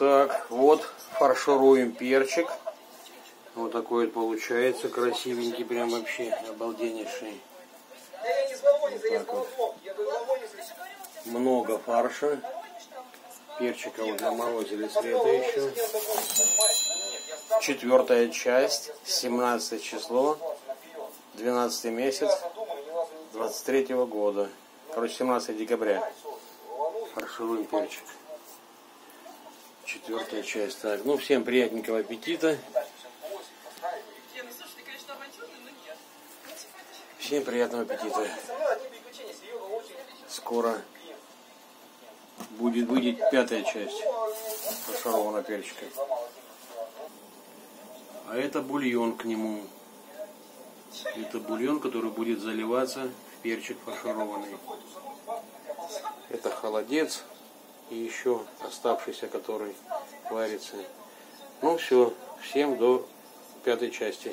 Так, вот фаршируем перчик. Вот такой вот получается, красивенький, прям вообще обалденнейший. Так. Много фарша. Перчика вот наморозили с лета еще. Четвертая часть, 17 число, 12 месяц, 23 года. Короче, 17 декабря. Фаршируем перчик. Четвертая часть. Так, ну всем приятненького аппетита. Всем приятного аппетита. Скоро будет выйдет пятая часть фаршированного перчика. А это бульон к нему. Это бульон, который будет заливаться в перчик фаршированный. Это холодец и еще оставшийся, который варится. Ну все, всем до пятой части.